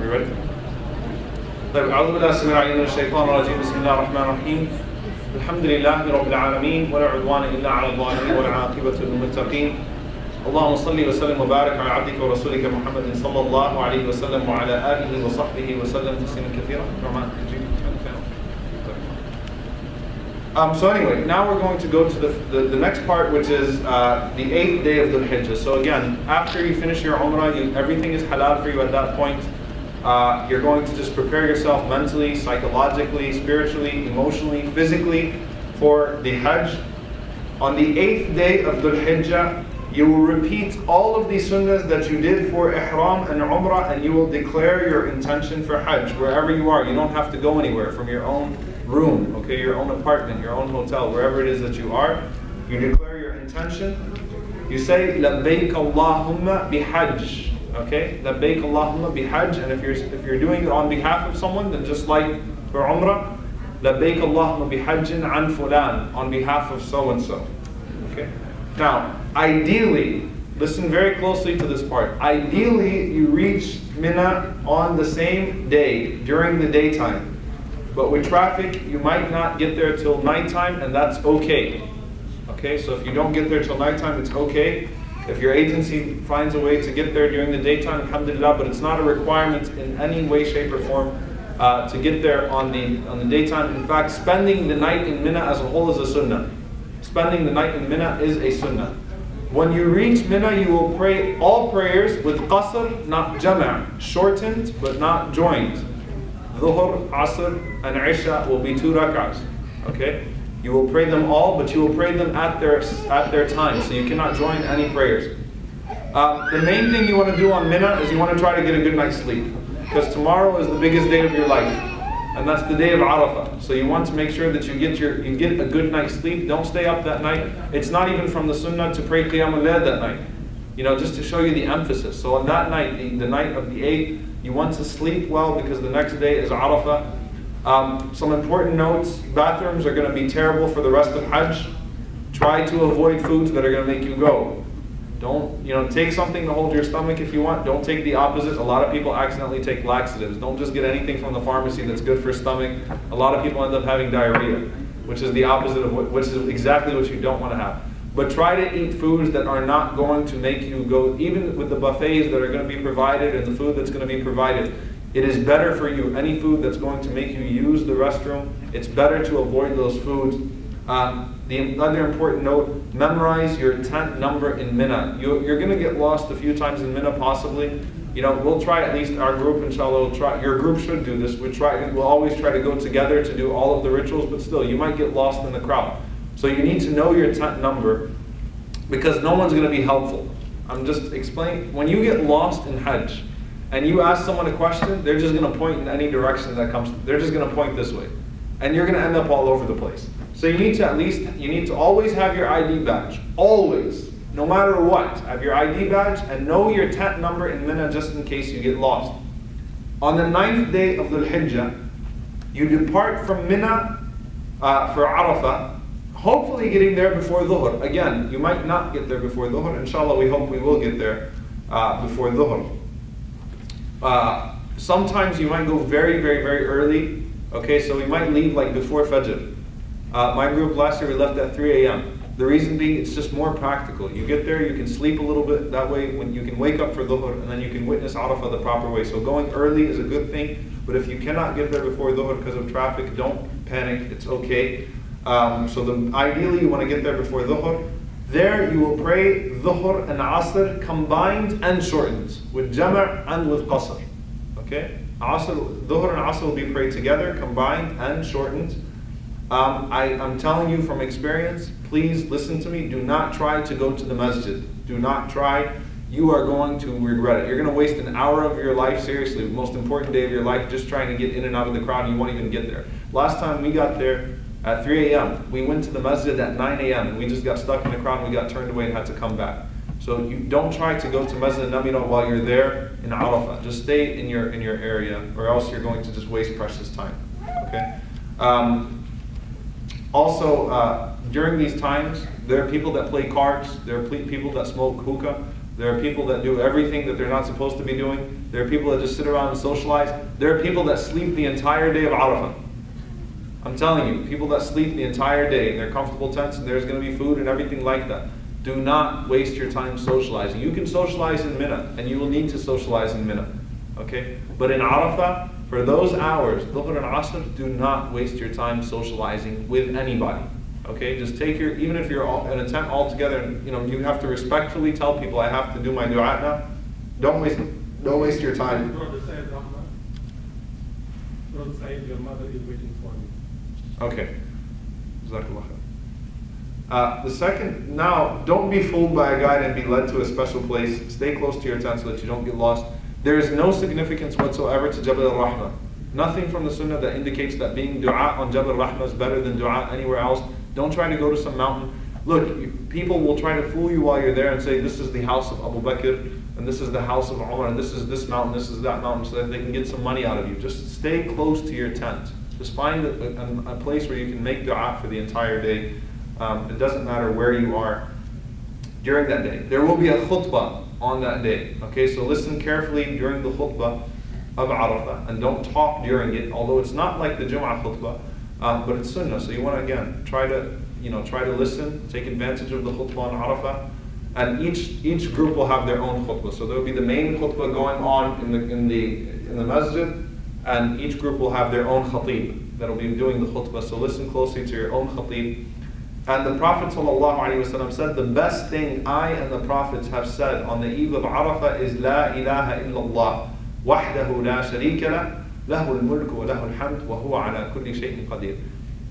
Are you ready? طيب أعوذ بالله السميع العليم من الشيطان الرجيم بسم الله الرحمن الرحيم الحمد لله رب العالمين ولا عدوان إلا على الظالمين والعاقبة للمتقين اللهم صل وسلم وبارك على عبدك ورسولك محمد صلى الله عليه وسلم وعلى آله وصحبه وسلم تسليما كثيرا Um, so anyway, now we're going to go to the, the, the next part, which is uh, the eighth day of Dhul Hijjah. So again, after you finish your Umrah, you, everything is halal for you at that point. Uh, you're going to just prepare yourself mentally, psychologically, spiritually, emotionally, physically for the Hajj. On the eighth day of Dhul Hijjah, you will repeat all of the sunnahs that you did for Ihram and Umrah and you will declare your intention for Hajj wherever you are. You don't have to go anywhere from your own room, okay, your own apartment, your own hotel, wherever it is that you are. You declare your intention. You say, Labbaik Allahumma bihajj. Okay, Labbaik Allahumma bihajj. And if you're, if you're doing it on behalf of someone, then just like for Umrah, Labbaik Allahumma bihajjin an fulan, on behalf of so and so. Okay. Now, ideally, listen very closely to this part. Ideally, you reach Mina on the same day during the daytime. But with traffic, you might not get there till nighttime, and that's okay. Okay, so if you don't get there till nighttime, it's okay. If your agency finds a way to get there during the daytime, alhamdulillah, but it's not a requirement in any way, shape, or form uh, to get there on the, on the daytime. In fact, spending the night in Mina as a whole is a sunnah spending the night in Mina is a sunnah. When you reach Mina, you will pray all prayers with qasr, not jama', shortened but not joined. Dhuhr, Asr, and Isha will be two rak'ahs. Okay? You will pray them all, but you will pray them at their at their time, so you cannot join any prayers. Um, the main thing you want to do on Mina is you want to try to get a good night's sleep, because tomorrow is the biggest day of your life and that's the day of Arafah. So you want to make sure that you get your you get a good night's sleep. Don't stay up that night. It's not even from the Sunnah to pray Qiyamul Layl that night. You know, just to show you the emphasis. So on that night, the, the night of the 8th, you want to sleep well because the next day is Arafah. Um, some important notes, bathrooms are going to be terrible for the rest of Hajj. Try to avoid foods that are going to make you go. Don't, you know, take something to hold your stomach if you want. Don't take the opposite. A lot of people accidentally take laxatives. Don't just get anything from the pharmacy that's good for stomach. A lot of people end up having diarrhea, which is the opposite of what, which is exactly what you don't want to have. But try to eat foods that are not going to make you go, even with the buffets that are going to be provided and the food that's going to be provided. It is better for you, any food that's going to make you use the restroom, it's better to avoid those foods. Um, the other important note, memorize your tent number in Mina. You, are going to get lost a few times in Mina possibly. You know, we'll try at least our group, inshallah, We'll try, your group should do this. We try, we'll always try to go together to do all of the rituals, but still, you might get lost in the crowd. So you need to know your tent number because no one's going to be helpful. I'm just explaining, when you get lost in Hajj and you ask someone a question, they're just going to point in any direction that comes, they're just going to point this way. And you're going to end up all over the place. So you need to at least, you need to always have your ID badge. Always. No matter what. Have your ID badge and know your tent number in Mina just in case you get lost. On the ninth day of the Hijjah, you depart from Mina uh, for Arafah, hopefully getting there before Dhuhr. Again, you might not get there before Dhuhr. Inshallah, we hope we will get there uh, before Dhuhr. Uh, sometimes you might go very, very, very early. Okay, so we might leave like before Fajr. Uh, my group last year, we left at 3 a.m. The reason being, it's just more practical. You get there, you can sleep a little bit. That way, when you can wake up for Dhuhr, and then you can witness Arafah the proper way. So going early is a good thing. But if you cannot get there before Dhuhr because of traffic, don't panic. It's okay. Um, so the, ideally, you want to get there before Dhuhr. There, you will pray Dhuhr and Asr combined and shortened, with Jama' and with Qasr. Okay? Asr, Dhuhr and Asr will be prayed together, combined and shortened. Um, I, am telling you from experience, please listen to me. Do not try to go to the masjid. Do not try. You are going to regret it. You're going to waste an hour of your life, seriously, the most important day of your life, just trying to get in and out of the crowd, you won't even get there. Last time we got there at 3 a.m., we went to the masjid at 9 a.m., we just got stuck in the crowd, we got turned away and had to come back. So you don't try to go to Masjid Namira while you're there in Arafah. Just stay in your in your area, or else you're going to just waste precious time. Okay. Um, also, uh, during these times, there are people that play cards, there are people that smoke hookah, there are people that do everything that they're not supposed to be doing. There are people that just sit around and socialize. There are people that sleep the entire day of Arafah. I'm telling you, people that sleep the entire day in their comfortable tents and there's going to be food and everything like that. Do not waste your time socializing. You can socialize in Mina, and you will need to socialize in Mina. Okay? But in Arafah, for those hours, Dhuhr and Asr, do not waste your time socializing with anybody. Okay? Just take your, even if you're all, in a tent all together, and you know, you have to respectfully tell people, I have to do my dua now. Don't waste, don't waste your time. Your mother is waiting. Okay. Uh, the second, now, don't be fooled by a guide and be led to a special place. Stay close to your tent so that you don't get lost. There is no significance whatsoever to Jabal al-Rahmah. Nothing from the Sunnah that indicates that being dua on Jabal al-Rahmah is better than dua anywhere else. Don't try to go to some mountain. Look, people will try to fool you while you're there and say this is the house of Abu Bakr and this is the house of Umar and this is this mountain, this is that mountain so that they can get some money out of you. Just stay close to your tent. Just find a, a, a place where you can make dua for the entire day. Um, it doesn't matter where you are during that day. There will be a khutbah on that day. Okay, so listen carefully during the khutbah of Arafah and don't talk during it, although it's not like the Jum'ah khutbah, um, but it's sunnah. So you want to, again, try to, you know, try to listen, take advantage of the khutbah on Arafah. And each, each group will have their own khutbah. So there will be the main khutbah going on in the, in the, in the masjid, and each group will have their own khatib that will be doing the khutbah. So listen closely to your own khatib. And the Prophet ﷺ said, The best thing I and the Prophets have said on the eve of Arafah is La ilaha illallah, wahdahu la sharika lah, lahu al-mulku wa lahu al-hamd, wa huwa ala kulli shay'in qadir.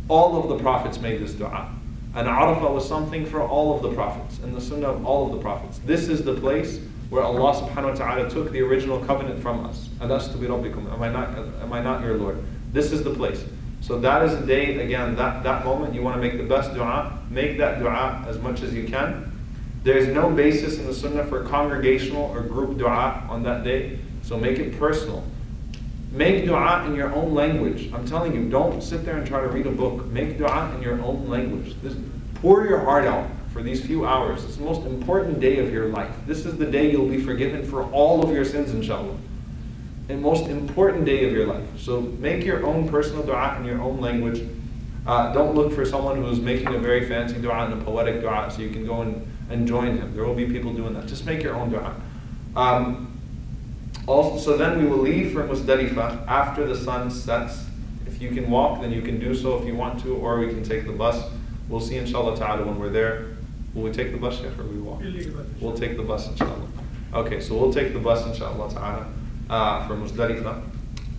All of the Prophets made this dua. And Arafah was something for all of the Prophets, and the sunnah of all of the Prophets. This is the place where Allah subhanahu wa ta'ala took the original covenant from us. Alastu bi rabbikum, am I not, am I not your Lord? This is the place. So that is the day, again, that, that moment, you want to make the best dua. Make that dua as much as you can. There is no basis in the sunnah for congregational or group dua on that day, so make it personal. Make dua in your own language. I'm telling you, don't sit there and try to read a book. Make dua in your own language. This, pour your heart out for these few hours. It's the most important day of your life. This is the day you'll be forgiven for all of your sins, inshallah the most important day of your life. So make your own personal dua in your own language. Uh, don't look for someone who's making a very fancy dua and a poetic dua so you can go and, and join him. There will be people doing that. Just make your own dua. Um, also, so then we will leave for Muzdalifah after the sun sets. If you can walk, then you can do so if you want to, or we can take the bus. We'll see inshallah ta'ala when we're there. Will we take the bus, Sheikh, or we walk? We'll take the bus, We'll take the bus inshallah. Okay, so we'll take the bus inshallah ta'ala uh, for Muzdalifah.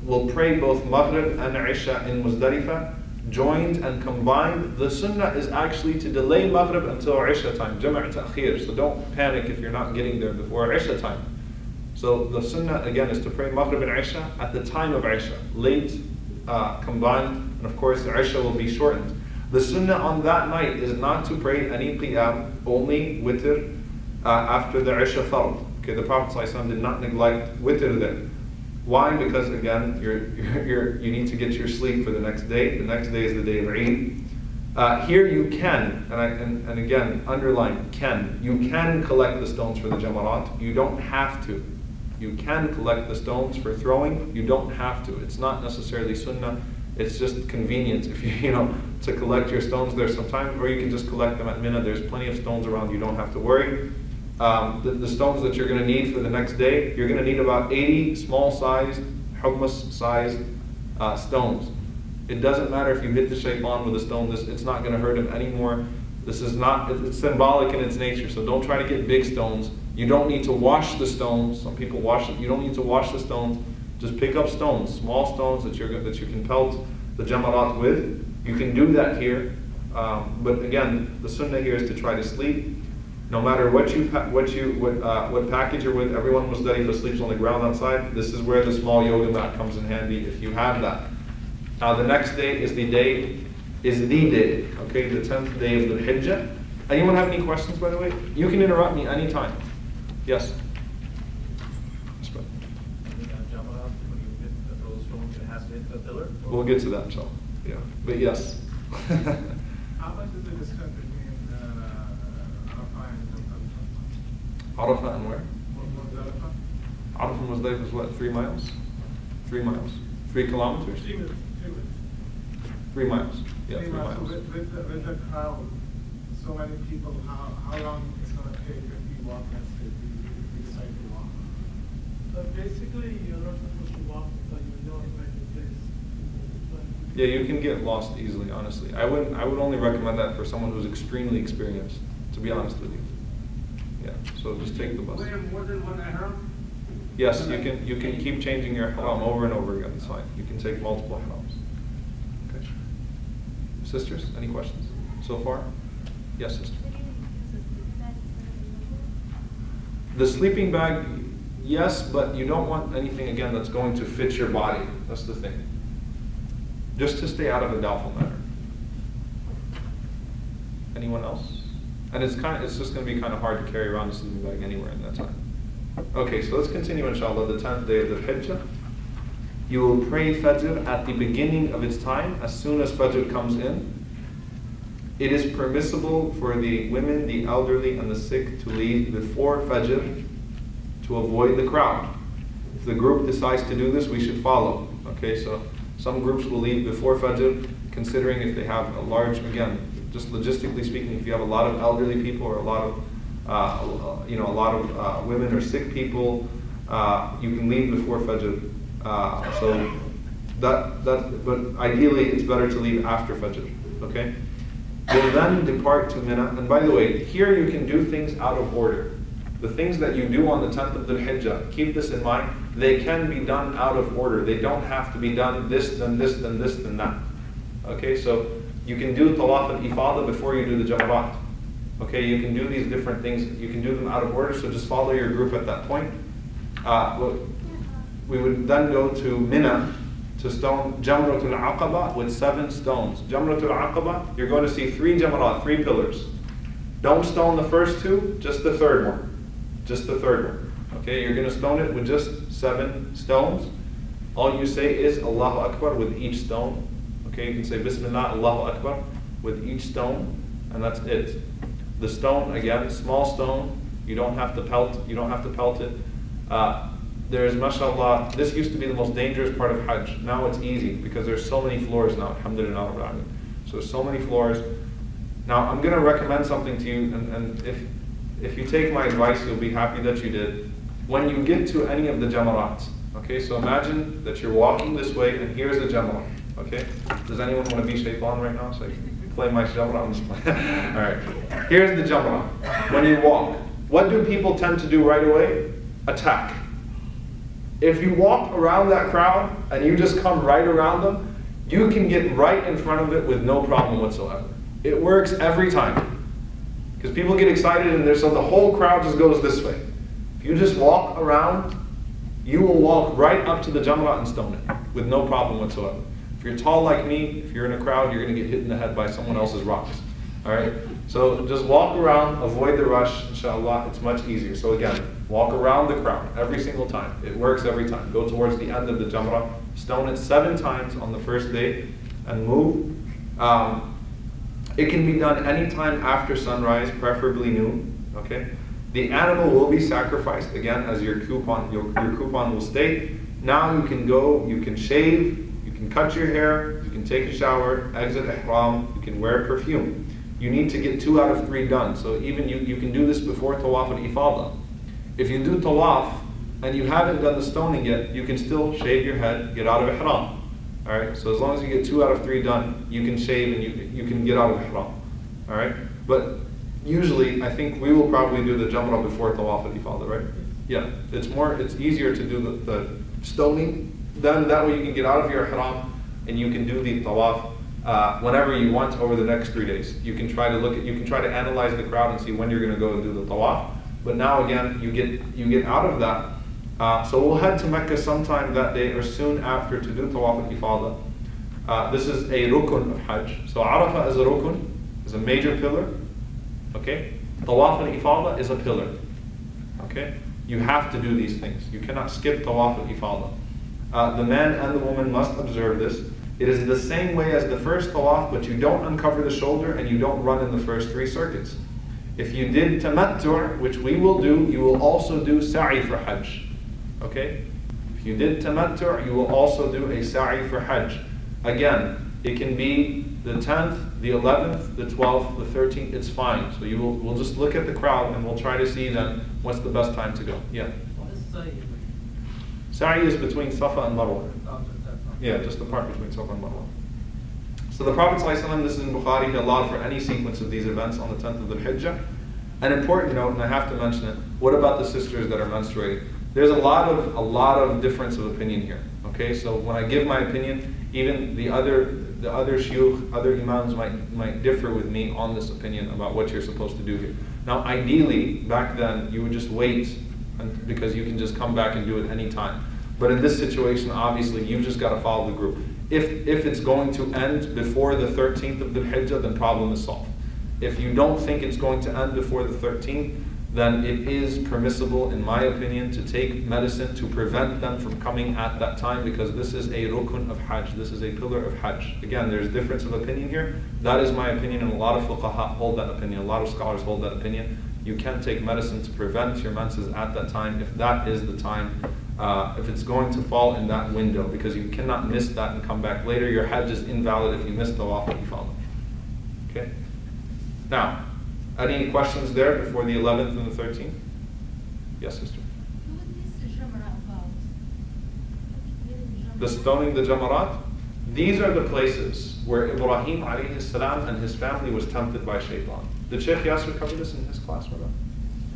We'll pray both Maghrib and Isha in Muzdalifah, joined and combined. The sunnah is actually to delay Maghrib until Isha time, Jama' ta'khir. So don't panic if you're not getting there before Isha time. So the sunnah again is to pray Maghrib and Isha at the time of Isha, late uh, combined, and of course the Isha will be shortened. The sunnah on that night is not to pray any qiyam, only witr uh, after the Isha fard. Okay, the Prophet ﷺ did not neglect witr then. Why? Because again, you're, you're, you need to get your sleep for the next day. The next day is the day of Eid. Uh, here you can, and, I, and, and again, underline can, you can collect the stones for the jamarat. You don't have to. You can collect the stones for throwing. You don't have to. It's not necessarily sunnah. It's just convenience. if you, you know, to collect your stones there sometimes, or you can just collect them at Mina. There's plenty of stones around. You don't have to worry. Um, the, the, stones that you're going to need for the next day, you're going to need about 80 small-sized, hummus-sized uh, stones. It doesn't matter if you hit the shaitan with a stone, this, it's not going to hurt him anymore. This is not, it's symbolic in its nature, so don't try to get big stones. You don't need to wash the stones. Some people wash it. You don't need to wash the stones. Just pick up stones, small stones that, you're, that you can pelt the jamarat with. You can do that here. Um, but again, the sunnah here is to try to sleep. No matter what you what you what uh, what package you're with, everyone was studying for sleeps on the ground outside. This is where the small yoga mat comes in handy if you have that. Now the next day is the day is the day, okay, the tenth day of the Hijjah. Anyone have any questions, by the way? You can interrupt me anytime. Yes. We'll get to that, inshallah. Yeah, but yes. How much is the distance between uh, Arafah and Arafah and where? Muzdalifah? Arafah from Muzdalifah is what, three miles? Three miles, three kilometers? Three minutes, three miles, yeah, Three three miles. So miles. With, with the, with the crowd, so many people, how, how long it's gonna take if we walk, let's say, if we, if we decide to walk? But basically, you're not supposed to walk because you know where the place. But- Yeah, you can get lost easily, honestly. I wouldn't, I would only recommend that for someone who's extremely experienced, to be honest with you. Yeah, so just take the bus. Wear more than one ihram? Yes, you can, you can keep changing your haram over and over again, it's fine. You can take multiple harams. Okay. Sisters, any questions so far? Yes, sister. The sleeping bag, yes, but you don't want anything, again, that's going to fit your body. That's the thing. Just to stay out of a doubtful matter. Anyone else? And it's kind of, it's just going to be kind of hard to carry around a sleeping bag anywhere in that time. Okay, so let's continue, inshallah, the 10th day of the Hijjah. You will pray Fajr at the beginning of its time, as soon as Fajr comes in. It is permissible for the women, the elderly, and the sick to leave before Fajr to avoid the crowd. If the group decides to do this, we should follow. Okay, so some groups will leave before Fajr, considering if they have a large, again, just logistically speaking, if you have a lot of elderly people or a lot of, uh, you know, a lot of uh, women or sick people, uh, you can leave before Fajr. Uh, so that, that, but ideally it's better to leave after Fajr. Okay? You'll then depart to Mina. And by the way, here you can do things out of order. The things that you do on the 10th of the Hijjah, keep this in mind, they can be done out of order. They don't have to be done this, then this, then this, then that. Okay, so you can do Tawaf al Ifadah before you do the Jamarat. Okay, you can do these different things. You can do them out of order, so just follow your group at that point. Uh, we would then go to Mina to stone Jamratul Aqaba with seven stones. Jamratul Aqaba, you're going to see three Jamarat, three pillars. Don't stone the first two, just the third one. Just the third one. Okay, you're going to stone it with just seven stones. All you say is Allahu Akbar with each stone. Okay, you can say Bismillah, Allahu Akbar with each stone, and that's it. The stone, again, small stone, you don't have to pelt, you don't have to pelt it. Uh, there's, mashallah, this used to be the most dangerous part of Hajj. Now it's easy because there's so many floors now, alhamdulillah. So so many floors. Now I'm going to recommend something to you, and, and if, if you take my advice, you'll be happy that you did. When you get to any of the jamarat, okay, so imagine that you're walking this way and here's the jamarat, okay? Does anyone want to be shaitan right now? So play my jamarat on this plane. All right, here's the jamarat. When you walk, what do people tend to do right away? Attack. If you walk around that crowd and you just come right around them, you can get right in front of it with no problem whatsoever. It works every time. Because people get excited and there's so the whole crowd just goes this way. If you just walk around, you will walk right up to the Jamrat and stone it with no problem whatsoever. If you're tall like me, if you're in a crowd, you're going to get hit in the head by someone else's rocks. All right? So just walk around, avoid the rush, inshallah, it's much easier. So again, walk around the crowd every single time. It works every time. Go towards the end of the Jamrah, stone it seven times on the first day, and move. Um, it can be done anytime after sunrise, preferably noon. Okay? The animal will be sacrificed again as your coupon, your, your coupon will state. Now you can go, you can shave, you can cut your hair, you can take a shower, exit ihram, you can wear perfume. You need to get two out of three done. So even you, you can do this before tawaf al-ifadah. If you do tawaf and you haven't done the stoning yet, you can still shave your head, get out of ihram. All right. So as long as you get two out of three done, you can shave and you you can get out of ihram. All right. But usually, I think we will probably do the jamrah before tawaf al-ifadah, right? Yeah. It's more. It's easier to do the, the stoning. Then that way you can get out of your ihram and you can do the tawaf uh, whenever you want over the next three days. You can try to look at, you can try to analyze the crowd and see when you're going to go and do the tawaf. But now again, you get you get out of that. Uh, so we'll head to Mecca sometime that day or soon after to do tawaf al-ifadah. Uh, this is a rukun of Hajj. So Arafah is a rukun, is a major pillar. Okay, tawaf al-ifadah is a pillar. Okay, you have to do these things. You cannot skip tawaf al-ifadah. Uh, the man and the woman must observe this. It is the same way as the first tawaf, but you don't uncover the shoulder and you don't run in the first three circuits. If you did tamattu', which we will do, you will also do sa'i for hajj. Okay? If you did tamattu', you will also do a sa'i for hajj. Again, it can be the 10th, the 11th, the 12th, the 13th, it's fine. So you will, we'll just look at the crowd and we'll try to see then what's the best time to go. Yeah. What is Sa'i? Sa'i is between Safa and Marwa. Oh, yeah, just the part between Safa and Marwa. So the Prophet ﷺ, this is in Bukhari, he allowed for any sequence of these events on the 10th of the Hijjah. An important note, and I have to mention it, what about the sisters that are menstruating? There's a lot of a lot of difference of opinion here. Okay, so when I give my opinion, even the other the other shuyukh, other imams might might differ with me on this opinion about what you're supposed to do here. Now, ideally, back then you would just wait because you can just come back and do it any time. But in this situation, obviously, you just got to follow the group. If if it's going to end before the 13th of the Hijjah, then problem is solved. If you don't think it's going to end before the 13th, then it is permissible, in my opinion, to take medicine to prevent them from coming at that time because this is a rukun of Hajj. This is a pillar of Hajj. Again, there's difference of opinion here. That is my opinion, and a lot of fuqaha hold that opinion. A lot of scholars hold that opinion. You can take medicine to prevent your menses at that time if that is the time, uh, if it's going to fall in that window because you cannot miss that and come back later. Your Hajj is invalid if you miss the waf and you follow. Okay? Now, any questions there before the 11th and the 13th? Yes, sister. The stoning the Jamarat? These are the places where Ibrahim salam and his family was tempted by shaitan. Did Sheikh Yasser cover this in his class or not?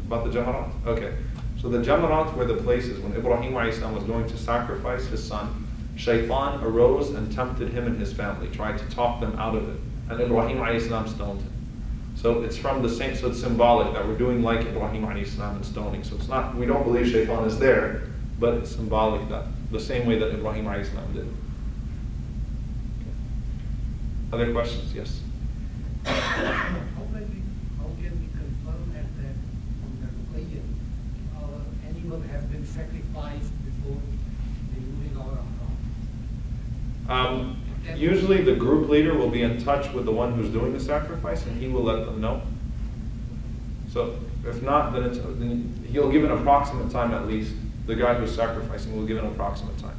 About the Jamarat? Okay. So the Jamarat were the places when Ibrahim salam was going to sacrifice his son. Shaitan arose and tempted him and his family, tried to talk them out of it. And Ibrahim salam stoned him. So it's from the same, so it's symbolic that we're doing like Ibrahim salam and stoning. So it's not, we don't believe shaitan is there, but it's symbolic that, the same way that Ibrahim salam did. Okay. Other questions? Yes. How can we confirm that that from the Ruqayyah, our animal have been sacrificed before ihram? Um, usually the group leader will be in touch with the one who's doing the sacrifice and he will let them know. So if not, then, it's, then he'll give an approximate time at least. The guy who's sacrificing will give an approximate time.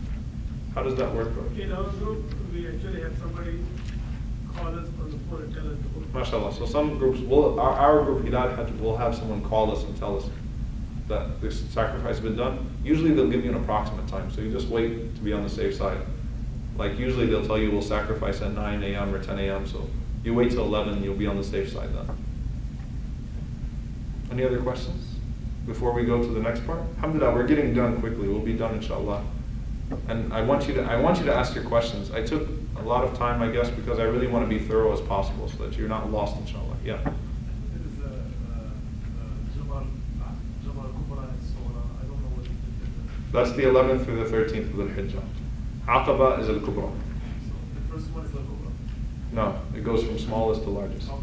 How does that work? bro? In our group, we actually have somebody call us on the phone and tell us. MashaAllah. So some groups will, our, our group, Hidayat Hajj, will have someone call us and tell us that this sacrifice has been done. Usually they'll give you an approximate time, so you just wait to be on the safe side. Like usually they'll tell you we'll sacrifice at 9 a.m. or 10 a.m. So you wait till 11, you'll be on the safe side then. Any other questions before we go to the next part? Alhamdulillah, we're getting done quickly. We'll be done inshallah. And I want you to I want you to ask your questions. I took a lot of time, I guess, because I really want to be thorough as possible so that you're not lost inshallah. Yeah. There is a, uh, uh, Jamal Kubra and Sughra, I don't know what is the difference. That's the 11th through the 13th of the Hijjah. Aqaba is al-Kubra. So the first one is the Kubra. No, it goes from smallest to largest. Okay.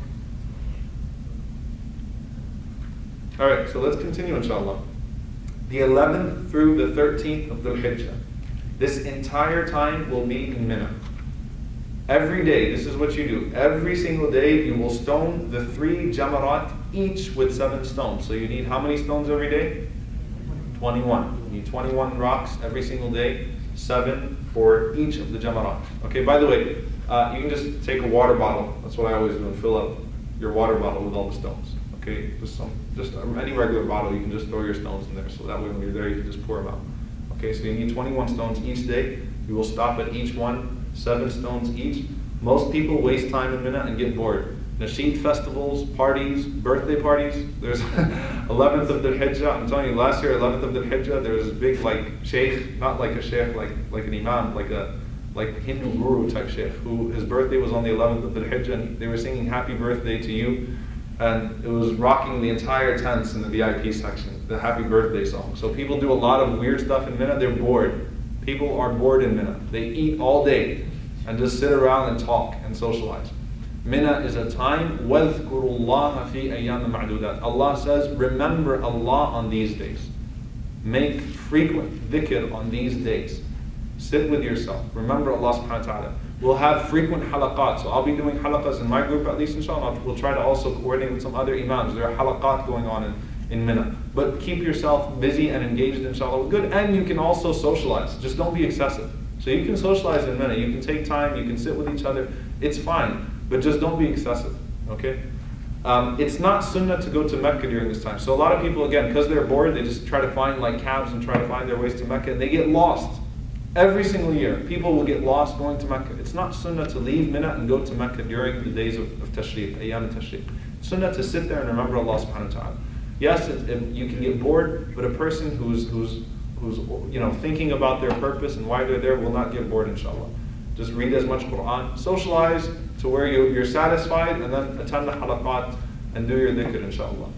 All right, so let's continue, inshallah. The 11th through the 13th of the Hijjah. This entire time will be in Mina. Every day, this is what you do. Every single day, you will stone the three jamarat, each with seven stones. So you need how many stones every day? 21. You need 21 rocks every single day, seven for each of the jamarat. Okay, by the way, uh, you can just take a water bottle. That's what I always do and fill up your water bottle with all the stones. Okay, just some, just any regular bottle, you can just throw your stones in there. So that way when you're there, you can just pour them out. Okay, so you need 21 stones each day. You will stop at each one, seven stones each. Most people waste time in Mina and get bored. Nasheed festivals, parties, birthday parties. There's 11th of the Hijjah. I'm telling you, last year, 11th of the Hijjah, there was a big like sheikh, not like a sheikh, like like an imam, like a like Hindu guru type sheikh, who his birthday was on the 11th of the Hijjah, and they were singing "Happy Birthday to You." and it was rocking the entire tents in the VIP section, the happy birthday song. So people do a lot of weird stuff in Mina, they're bored. People are bored in Mina. They eat all day and just sit around and talk and socialize. Mina is a time, وَاذْكُرُوا اللَّهَ فِي أَيَّامٍ مَعْدُودَاتٍ Allah says, remember Allah on these days. Make frequent dhikr on these days. Sit with yourself. Remember Allah subhanahu wa ta'ala. We'll have frequent halaqat. So I'll be doing halaqas in my group at least inshallah. We'll try to also coordinate with some other imams. There are halaqat going on in, in Mina. But keep yourself busy and engaged, inshallah, with good. And you can also socialize. Just don't be excessive. So you can socialize in Mina. You can take time. You can sit with each other. It's fine. But just don't be excessive. Okay? Um, it's not sunnah to go to Mecca during this time. So a lot of people, again, because they're bored, they just try to find like cabs and try to find their ways to Mecca, and they get lost. Every single year, people will get lost going to Mecca. It's not sunnah to leave Mina and go to Mecca during the days of, of Tashriq, Ayyam Tashriq. Sunnah to sit there and remember Allah subhanahu wa ta'ala. Yes, it, it, you can get bored, but a person who's, who's, who's you know, thinking about their purpose and why they're there will not get bored, inshallah. Just read as much Quran, socialize to where you, you're satisfied, and then attend the halaqat and do your dhikr, inshallah.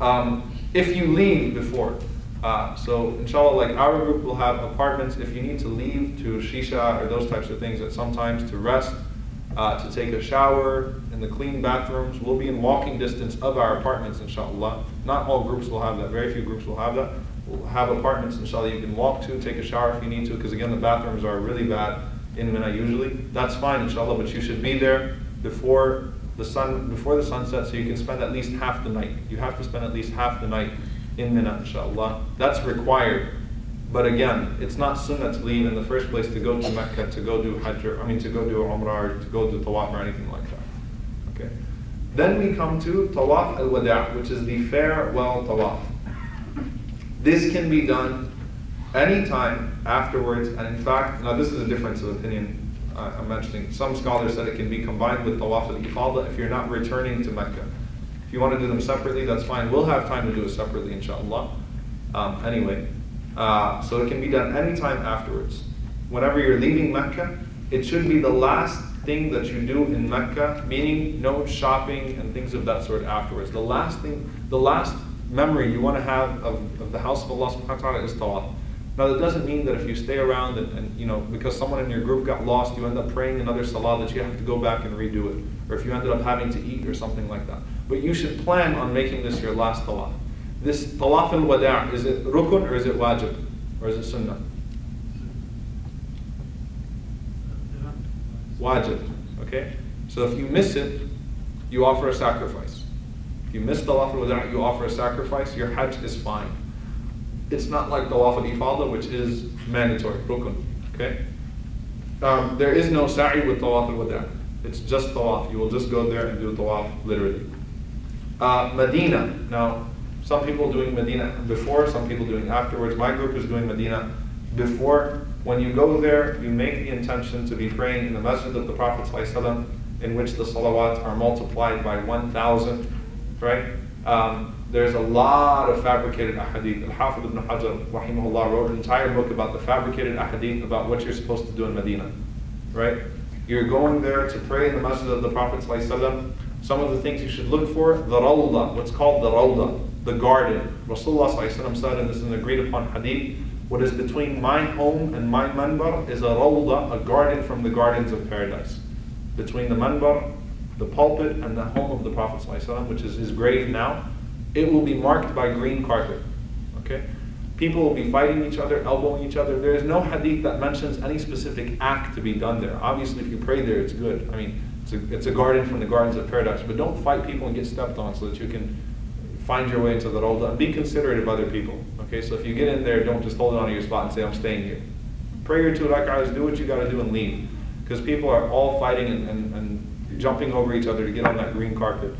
Um, if you leave before, uh, so inshallah, like our group will have apartments. If you need to leave to shisha or those types of things at sometimes to rest, uh, to take a shower in the clean bathrooms, we'll be in walking distance of our apartments, inshallah. Not all groups will have that. Very few groups will have that. Have apartments, inshallah, you can walk to, take a shower if you need to, because again, the bathrooms are really bad in Mina usually. That's fine, inshallah, but you should be there before the sun before the sunset so you can spend at least half the night. You have to spend at least half the night in Mina, inshallah. That's required. But again, it's not sunnah to leave in the first place to go to Mecca, to go do Hajj, I mean to go do Umrah, or to go do Tawaf or anything like that. Okay. Then we come to Tawaf al-Wada', which is the farewell Tawaf. This can be done anytime afterwards, and in fact, now this is a difference of opinion uh, I'm mentioning. Some scholars said it can be combined with Tawaf al-Ifada if you're not returning to Mecca. If you want to do them separately, that's fine. We'll have time to do it separately, inshallah. Um, anyway, uh, so it can be done anytime afterwards. Whenever you're leaving Mecca, it should be the last thing that you do in Mecca, meaning no shopping and things of that sort afterwards. The last thing, the last memory you want to have of, of the house of Allah subhanahu wa ta'ala is tawaf. Now that doesn't mean that if you stay around and, and, you know because someone in your group got lost, you end up praying another salah that you have to go back and redo it, or if you ended up having to eat or something like that. But you should plan on making this your last tawaf. This tawaf al wada' is it rukun or is it wajib or is it sunnah? Wajib. Okay. So if you miss it, you offer a sacrifice. You miss tawaf al wada' you offer a sacrifice. Your hajj is fine it's not like tawaf al-ifada, which is mandatory, rukun. Okay? Um, there is no sa'i with tawaf al-wada'. It's just tawaf. You will just go there and do tawaf, literally. Uh, Medina. Now, some people doing Medina before, some people doing afterwards. My group is doing Medina before. When you go there, you make the intention to be praying in the masjid of the Prophet ﷺ, in which the salawat are multiplied by 1,000, right? Um, there's a lot of fabricated ahadith. Al-Hafidh ibn Hajar, rahimahullah, wrote an entire book about the fabricated ahadith, about what you're supposed to do in Medina, right? You're going there to pray in the masjid of the Prophet. Some of the things you should look for, the rawda, what's called the rawda, the garden. Rasulullah said, and this is an agreed upon hadith, what is between my home and my manbar is a rawda, a garden from the gardens of paradise. Between the manbar, the pulpit, and the home of the Prophet which is his grave now, it will be marked by green carpet. Okay? People will be fighting each other, elbowing each other. There is no hadith that mentions any specific act to be done there. Obviously, if you pray there, it's good. I mean, it's a, it's a garden from the gardens of paradise. But don't fight people and get stepped on so that you can find your way into the and be considerate of other people. Okay, so if you get in there, don't just hold on to your spot and say, I'm staying here. Pray your two rak'ahs, do what you got to do and leave. Because people are all fighting and, and, and jumping over each other to get on that green carpet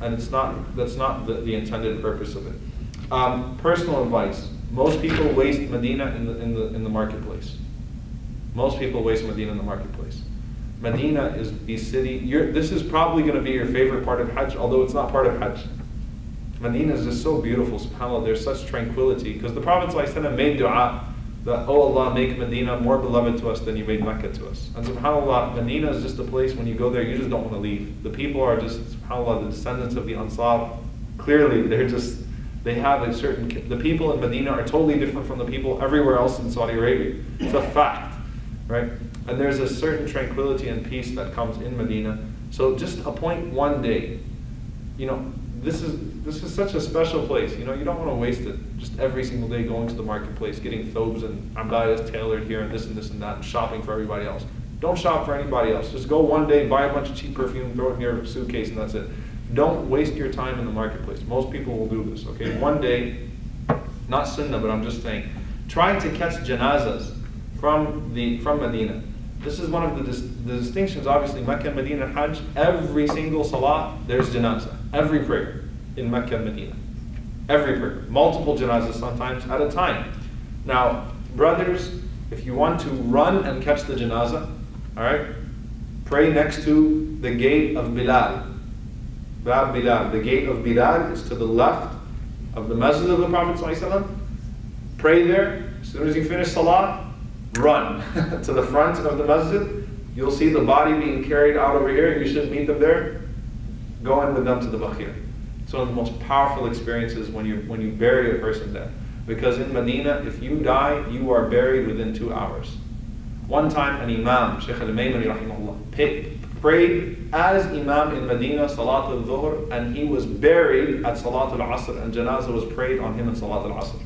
and it's not that's not the, the intended purpose of it. Um, personal advice: most people waste Medina in the in the in the marketplace. Most people waste Medina in the marketplace. Medina is the city. this is probably going to be your favorite part of Hajj, although it's not part of Hajj. Medina is just so beautiful, subhanAllah, there's such tranquility. Because the Prophet made dua that, oh Allah, make Medina more beloved to us than you made Mecca to us. And subhanAllah, Medina is just a place when you go there, you just don't want to leave. The people are just, subhanAllah, the descendants of the Ansar. Clearly, they're just, they have a certain, the people in Medina are totally different from the people everywhere else in Saudi Arabia. It's a fact, right? And there's a certain tranquility and peace that comes in Medina. So just appoint one day. You know, this is this is such a special place. You know, you don't want to waste it just every single day going to the marketplace, getting thobes and abayas tailored here and this and this and that, and shopping for everybody else. Don't shop for anybody else. Just go one day, buy a bunch of cheap perfume, throw it in your suitcase, and that's it. Don't waste your time in the marketplace. Most people will do this, okay? One day, not sunnah, but I'm just saying, try to catch janazas from, the, from Medina. This is one of the, dis- the distinctions, obviously, Mecca Medina Hajj, every single salah, there's janazah. Every prayer in Mecca and Medina. Every prayer. Multiple janazahs sometimes at a time. Now, brothers, if you want to run and catch the janazah, all right, pray next to the gate of Bilal. Bab Bilal. The gate of Bilal is to the left of the masjid of the Prophet. Pray there. As soon as you finish salah, run to the front of the masjid. You'll see the body being carried out over here. You should meet them there. Go in with them to the Baqi. It's one of the most powerful experiences when you when you bury a person there. Because in Medina, if you die, you are buried within two hours. One time, an Imam, Sheikh al-Maymani prayed as Imam in Medina, Salat al-Dhuhr, and he was buried at Salat al-Asr, and Janazah was prayed on him in Salat al-Asr.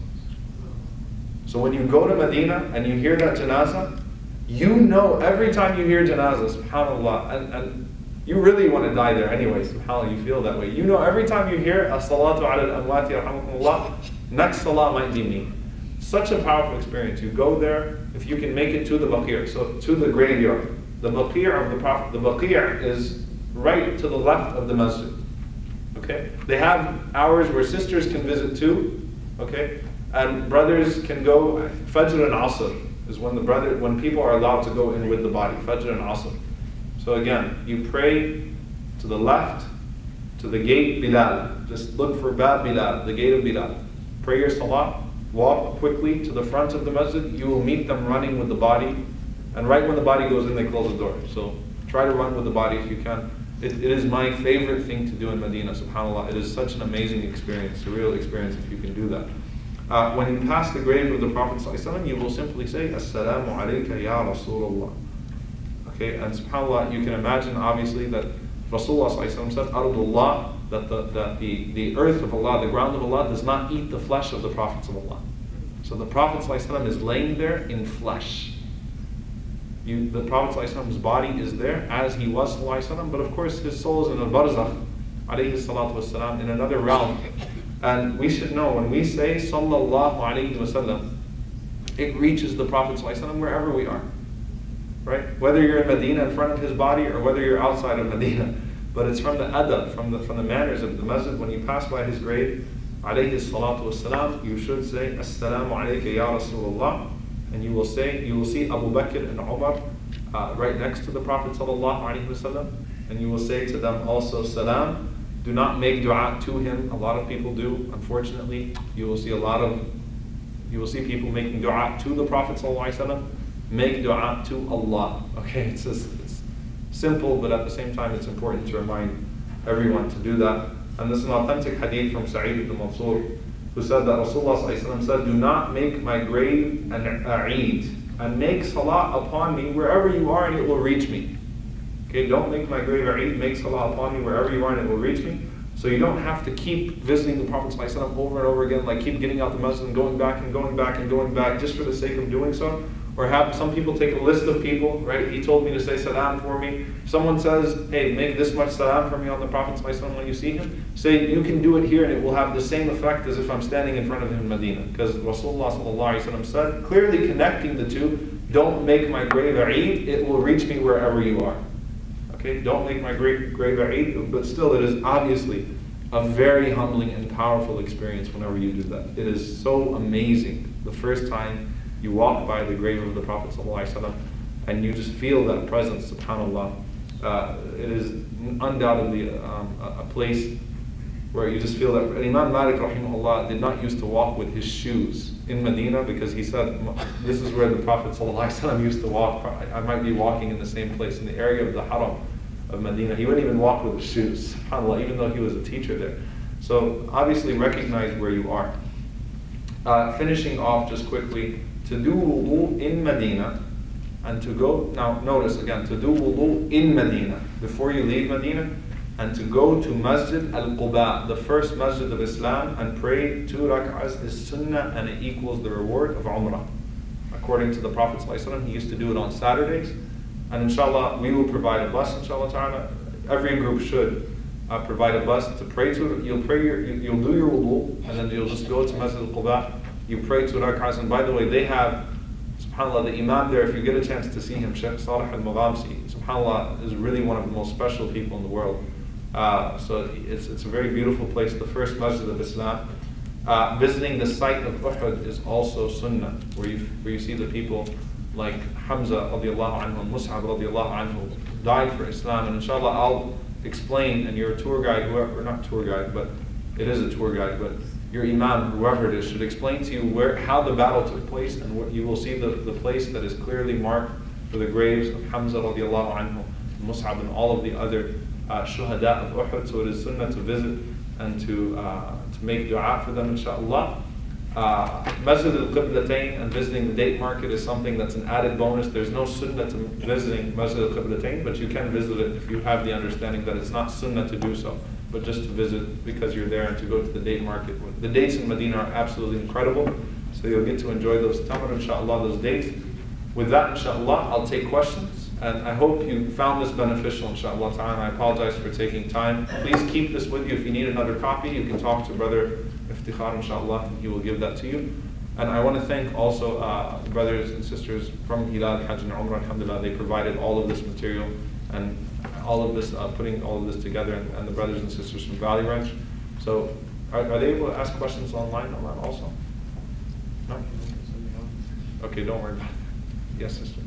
So when you go to Medina and you hear that Janazah, you know every time you hear Janazah, subhanAllah, and, and you really want to die there anyway, subhanAllah, you feel that way. You know every time you hear as-salatu ala al-amwati next salah might be me. Such a powerful experience. You go there, if you can make it to the Baqi, so to the graveyard. The Baqi of the Prophet, the Baqi is right to the left of the masjid. Okay? They have hours where sisters can visit too, okay? And brothers can go, Fajr and Asr is when the brother, when people are allowed to go in with the body, Fajr and Asr. So again, you pray to the left, to the gate Bilal. Just look for Bab Bilal, the gate of Bilal. Pray your salah, walk quickly to the front of the masjid. You will meet them running with the body. And right when the body goes in, they close the door. So try to run with the body if you can. It, it is my favorite thing to do in Medina, subhanAllah. It is such an amazing experience, a real experience if you can do that. Uh, when you pass the grave of the Prophet you will simply say, Assalamu alayka ya Rasulullah. Okay, and subhanAllah, you can imagine obviously that Rasulullah said, Ardullah, that, the, that the, the earth of Allah, the ground of Allah, does not eat the flesh of the prophets of Allah. So the Prophet is laying there in flesh. You, the Prophet's body is there as he was, but of course his soul is in a barzakh, alayhi in another realm. And we should know when we say sallallahu alaihi wasallam, it reaches the Prophet wherever we are. Right? Whether you're in Medina in front of his body or whether you're outside of Medina. But it's from the adab, from the, from the manners of the masjid. When you pass by his grave, alayhi salatu wasalam, you should say, Assalamu alayka ya Rasulullah. And you will say, you will see Abu Bakr and Umar uh, right next to the Prophet sallallahu alayhi wasallam. And you will say to them also, Salam. Do not make dua to him. A lot of people do. Unfortunately, you will see a lot of, you will see people making dua to the Prophet sallallahu alayhi wasallam. Make dua to Allah. Okay, it's just, it's simple, but at the same time, it's important to remind everyone to do that. And this is an authentic hadith from Sa'id ibn Mansur, who said that Rasulullah said, Do not make my grave an Eid, and make salah upon me wherever you are, and it will reach me. Okay, don't make my grave Eid, make salah upon me wherever you are, and it will reach me. So you don't have to keep visiting the Prophet ﷺ over and over again, like keep getting out the masjid and going back and going back and going back just for the sake of doing so. Or have some people take a list of people, right? He told me to say salam for me. Someone says, hey, make this much salam for me on the Prophet when you see him. Say, you can do it here and it will have the same effect as if I'm standing in front of him in Medina. Because Rasulullah said, clearly connecting the two, don't make my grave Eid, it will reach me wherever you are. Okay, don't make my grave, grave Eid, but still it is obviously a very humbling and powerful experience whenever you do that. It is so amazing the first time you walk by the grave of the Prophet and you just feel that presence, subhanAllah. Uh, it is undoubtedly um, a, a, place where you just feel that Imam Malik rahimahullah did not used to walk with his shoes in Medina because he said this is where the Prophet ﷺ used to walk. I might be walking in the same place in the area of the Haram of Medina. He wouldn't even walk with his shoes, subhanAllah, even though he was a teacher there. So obviously recognize where you are. Uh, finishing off just quickly, to do wudu in Medina and to go, now notice again, to do wudu in Medina before you leave Medina and to go to Masjid al-Quba, the first masjid of Islam, and pray two rak'ahs is sunnah and it equals the reward of Umrah. According to the Prophet ﷺ, he used to do it on Saturdays. And inshallah, we will provide a bus, inshallah ta'ala. Every group should uh, provide a bus to pray to. You'll pray your, you- you'll do your wudu, and then you'll just go to Masjid al-Quba. You pray two rak'ahs, and by the way, they have, subhanAllah, the imam there, if you get a chance to see him, Sheikh Salih al-Maghamsi, subhanAllah, is really one of the most special people in the world. Uh, so it's, it's a very beautiful place, the first masjid of Islam. Uh, visiting the site of Uhud is also sunnah, where you, where you see the people like Hamza radiallahu anhu, Mus'ab radiallahu anhu, died for Islam. And inshallah, I'll explain, and you're a tour guide, whoever, not tour guide, but it is a tour guide, but your imam, whoever it is, should explain to you where, how the battle took place, and what, you will see the, the place that is clearly marked for the graves of Hamza radiallahu anhu, Mus'ab, and all of the other uh, shuhada of Uhud. So it is sunnah to visit and to, uh, to make dua for them, inshallah. Uh, Masjid al-Qiblatain and visiting the date market is something that's an added bonus. There's no sunnah to visiting Masjid al-Qiblatain, but you can visit it if you have the understanding that it's not sunnah to do so, but just to visit because you're there and to go to the date market. The dates in Medina are absolutely incredible, so you'll get to enjoy those tamar, inshallah, those dates. With that, inshallah, I'll take questions. And I hope you found this beneficial, inshallah ta'ala. I apologize for taking time. Please keep this with you. If you need another copy, you can talk to Brother Iftikhar, inshallah, and he will give that to you. And I want to thank also uh, brothers and sisters from Hilal Hajj and Umrah, alhamdulillah. They provided all of this material and all of this, uh, putting all of this together, and, and the brothers and sisters from Valley Ranch. So, are, are they able to ask questions online, online also? No? Okay, don't worry about it. Yes, sister.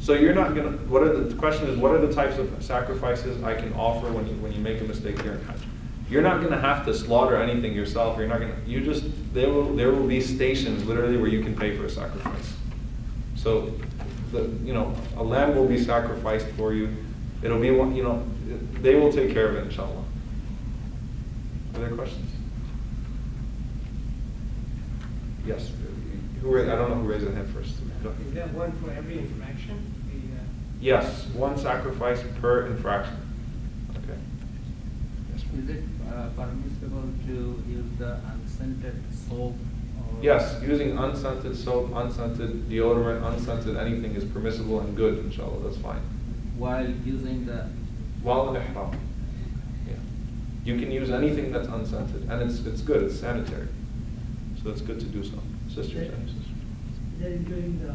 So you're not gonna, what are the, the question is, what are the types of sacrifices I can offer when you, when you make a mistake during Hajj? You're not gonna have to slaughter anything yourself, you're not gonna, you just, there will, there will be stations literally where you can pay for a sacrifice. So, the, you know, a lamb will be sacrificed for you, it'll be one, you know, they will take care of it, inshallah. Other questions? Yes, who, I don't know who raised their hand first. Is there one for every infraction? The, uh, Yes, one sacrifice per infraction. Okay. Yes. Is it uh, permissible to use the unscented soap? or- Yes, using unscented soap, unscented deodorant, unscented anything is permissible and good, inshallah, that's fine. While using the, While in ihram. Yeah. You can use anything that's unscented, and it's, it's good, it's sanitary. So it's good to do so. Sisters, any sisters? They're doing the, uh,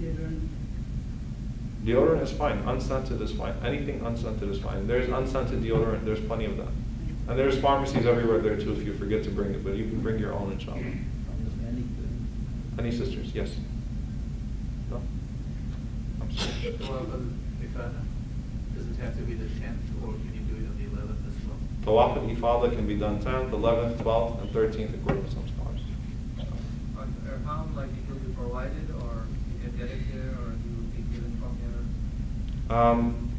deodorant, Deodorant is fine, unscented is fine, anything unscented is fine. There's unscented deodorant, there's plenty of that. And there's pharmacies everywhere there too if you forget to bring it, but you can bring your own, inshallah. any, Any sisters? Yes? No? I'm sorry. Well, but if, uh, does it have to be the tenth, or can you do it on the eleventh as well? Tawaf al Ifada can be done 10th, 11th, 12th, and 13th according to some scholars. On Ihram, like it will be provided, or you can get it here, or Um,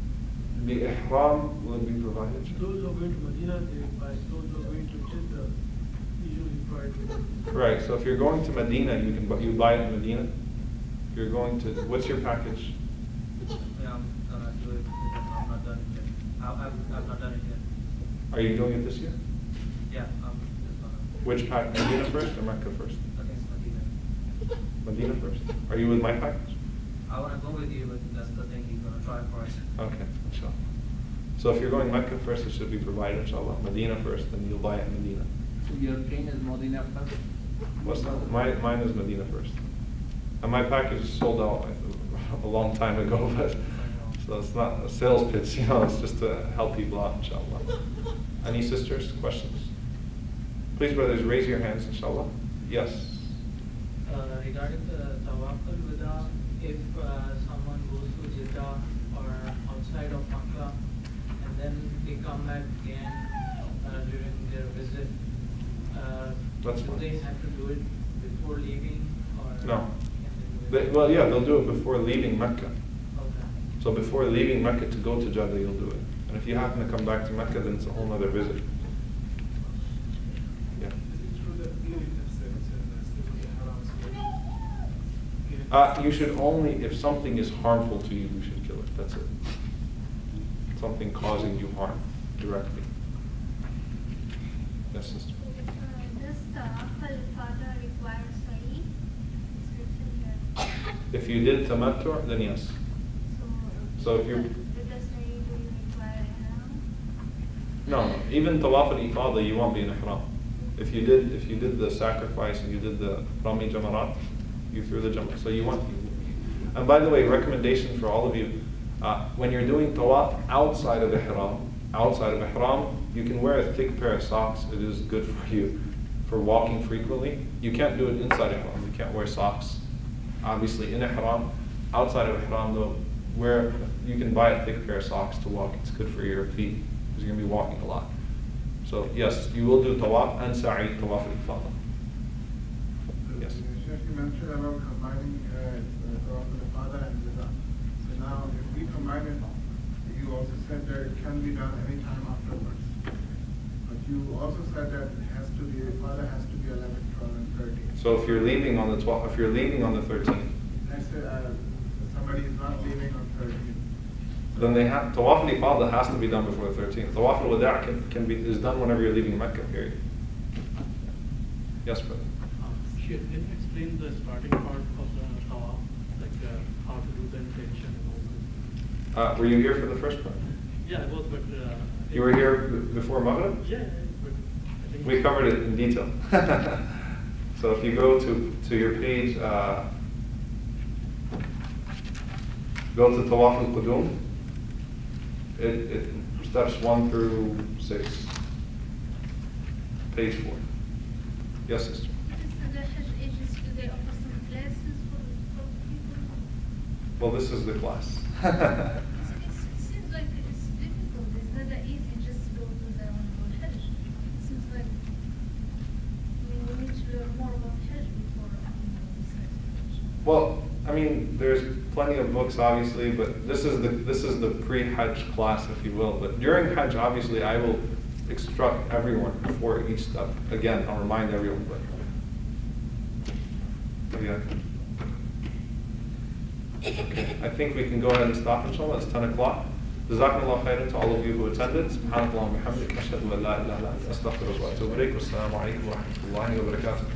the Ihram will be provided. Those who are going to Medina, they buy, those who are going to Jeddah, usually provide with Correct, so if you're going to Medina, you can, you buy it in Medina. If you're going to, what's your package? Yeah, I'm I'm not done it yet. I, I've, I've not done it yet. Are you doing it this year? Yeah, I'm gonna, Which pack, Medina first or Mecca first? It's Medina. Medina first. Are you with my package? I wanna go with you, but that's the thing, he's gonna try first. Okay, inshallah. So if you're going Mecca first, it should be provided, inshallah. Medina first, then you'll buy it in Medina. so your train is Medina first? What's that? My, mine is Medina first. And my package is sold out a long time ago, but, so it's not a sales pitch, you know, it's just to help people out, inshallah. Any sisters, questions? Please, brothers, raise your hands, inshallah. Yes. Uh, regarding the Tawaf al-Wada, if uh, someone goes to Jeddah or outside of Makkah and then they come back again uh, during their visit, uh, That's do they have to do it before leaving or? No. They, they well, yeah, they'll do it before leaving Mecca. Okay. So before leaving Mecca to go to Jeddah, you'll do it. And if you happen to come back to Mecca, then it's a whole other visit. Yeah. Uh, you should only, if something is harmful to you, you should kill it, that's it. Something causing you harm directly. Yes, sister? Uh, Does Tawaf al-Ifada require study? If you did tamattu, then yes. So if you're- It does say do you require ihram? No, even tawaf al-ifada, you won't be in ihram. If you did, if you did the sacrifice and you did the rami jamarat, you threw the jamarat, so you want. And by the way, recommendation for all of you, uh, when you're doing tawaf outside of ihram, outside of ihram, you can wear a thick pair of socks. It is good for you for walking frequently. You can't do it inside ihram. You can't wear socks. Obviously in ihram, outside of ihram though, wear you can buy a thick pair of socks to walk. It's good for your feet because you're gonna be walking a lot. So yes, you will do tawaf and sa'i tawaf al-ifada. Yes. Sheikh, you mentioned about combining uh, Tawaf al-Ifada and Wida. So now, if we combine it, you also said that it can be done anytime afterwards. But you also said that it has to be, Ifada has to be 11, 12, and 13. So if you're leaving on the 12th, if you're leaving on the 13th, Let's say uh, somebody is not leaving on 13. then they have tawaf al-ifada has to be done before the 13th. Tawaf al-wada' can, can be is done whenever you're leaving Mecca. Period. Yes, brother. Sheikh, can you explain the starting part of the tawaf, like uh, how to do the intention and all this? Uh, were you here for the first part? Yeah, I was, but. Uh, You were here before Maghrib? Yeah, yeah, but I think. We covered it in detail. so if you go to, to your page, uh, go to Tawaf al-Qudum, it, it steps one through six. Page four. Yes, sister. This is the Hajj agency, do they offer some classes for, for people? Well, this is the class. It's, it's, it seems like it's difficult, it's not that easy just to go to the, on Hajj. It seems like, I mean, we need to learn more about Hajj before, you know, we decide to Hajj. Well, I mean, there's plenty of books, obviously, but this is the this is the pre-Hajj class, if you will. But during Hajj, obviously, I will instruct everyone before each step. Again, I'll remind everyone. But yeah. Okay. I think we can go ahead and stop, inshallah. It's 10 o'clock. Jazakumullah khairan to all of you who attended. Subhanakallah wa. Ashhadu an la ilaha illa anta astaghfiruka wa atubu ilayk. Wassalamu wa rahmatullahi wa barakatuh.